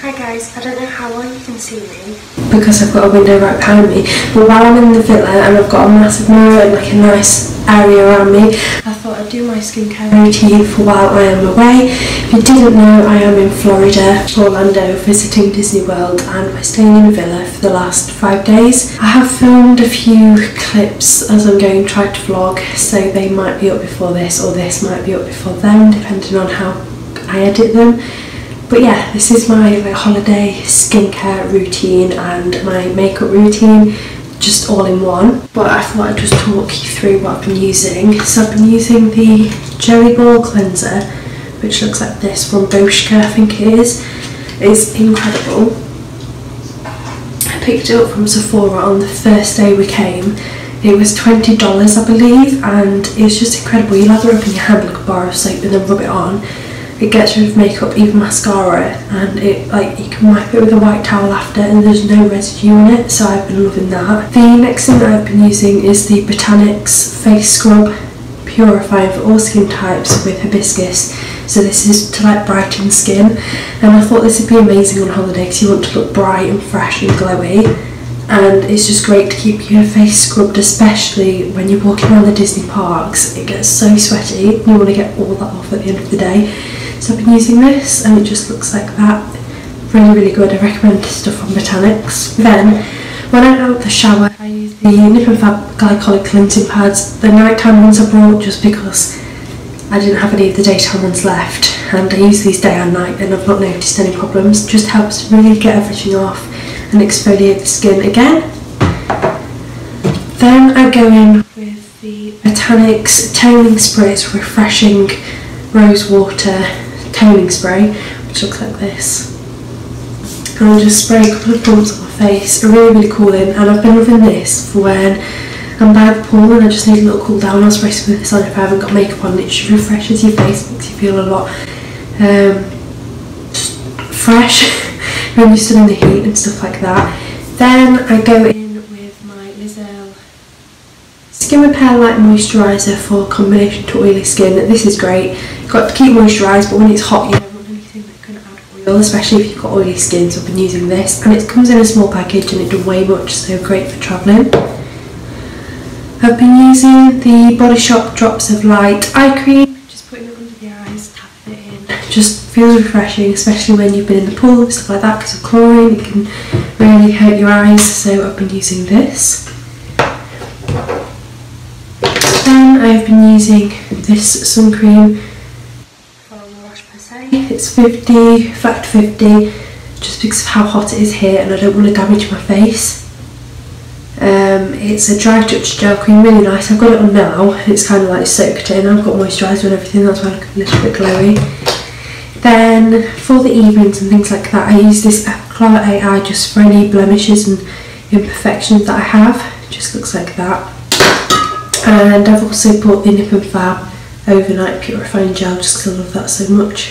Hi guys, I don't know how well you can see me. because I've got a window right behind me. But while I'm in the villa and I've got a massive mirror and like a nice area around me, I thought I'd do my skincare routine for while I am away. If you didn't know, I am in Florida, Orlando, visiting Disney World and we're staying in a villa for the last five days. I have filmed a few clips as I'm going to try to vlog, so they might be up before this or this might be up before them, depending on how I edit them. But yeah, this is my like, holiday skincare routine and my makeup routine just all in one. But I thought I'd just talk you through what I've been using. So I've been using the Jelly Ball Cleanser, which looks like this from Boscia, I think it is. It's incredible. I picked it up from Sephora on the first day we came. It was $20 I believe and it's just incredible. You lather up in your hand like a bar of soap and then rub it on it gets rid of makeup, even mascara, and it like you can wipe it with a white towel after, and there's no residue in it. So I've been loving that. The next thing that I've been using is the Botanics Face Scrub Purifying for all skin types with hibiscus. So this is to like brighten skin, and I thought this would be amazing on holiday because you want to look bright and fresh and glowy. And it's just great to keep your face scrubbed, especially when you're walking around the Disney parks. It gets so sweaty, you want to get all that off at the end of the day. So I've been using this and it just looks like that. Really, really good. I recommend this stuff from Botanics. Then, when I'm out the shower, I use the Nip and Fab glycolic cleansing pads. The nighttime ones I brought just because I didn't have any of the daytime ones left. And I use these day and night and I've not noticed any problems. Just helps really get everything off and exfoliate the skin again. Then I go in with the Botanics toning spray. It's refreshing rose water toning spray, which looks like this. And I'll just spray a couple of pumps on my face, a really, really cooling, and I've been loving this for when I'm by the pool and I just need a little cool down. I'll spray some of this on if I haven't got makeup on. It just refreshes your face, makes you feel a lot um, fresh when you're stood in the heat and stuff like that. Then I go in Skin Repair Light Moisturiser for combination to oily skin. This is great. You've got to keep moisturised, but when it's hot, you don't want anything that can add oil, especially if you've got oily skin. So I've been using this, and it comes in a small package, and it does way much, so great for travelling. I've been using the Body Shop Drops of Light Eye Cream, just putting it under the eyes, tapping it in. Just feels refreshing, especially when you've been in the pool and stuff like that, because of chlorine, it can really hurt your eyes. So I've been using this. Then I've been using this sun cream from Roche-Posay. It's 50, fact 50, just because of how hot it is here and I don't want to damage my face. Um, it's a dry touch gel cream, really nice. I've got it on now. It's kind of like soaked in. I've got moisturiser and everything. That's why I look a little bit glowy. Then for the evenings and things like that, I use this Effaclar AI just for any blemishes and imperfections that I have. It just looks like that. And I've also bought the Nip and Fab overnight purifying gel just because I love that so much.